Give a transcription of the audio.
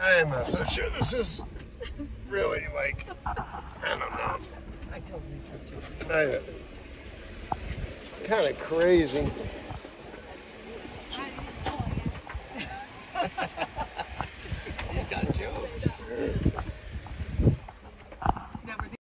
I am not so sure this is really like, I don't know. I totally trust you. I, kind of crazy. He's got jokes.